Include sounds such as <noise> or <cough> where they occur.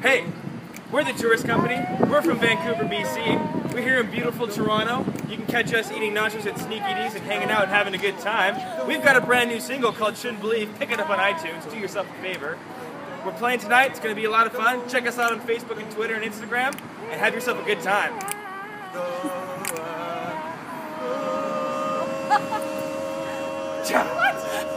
Hey, we're the tourist company. We're from Vancouver, BC. We're here in beautiful Toronto. You can catch us eating nachos at Sneaky Dee's and hanging out and having a good time. We've got a brand new single called Shouldn't Believe. Pick it up on iTunes. Do yourself a favor. We're playing tonight. It's going to be a lot of fun. Check us out on Facebook and Twitter and Instagram and have yourself a good time. <laughs> What?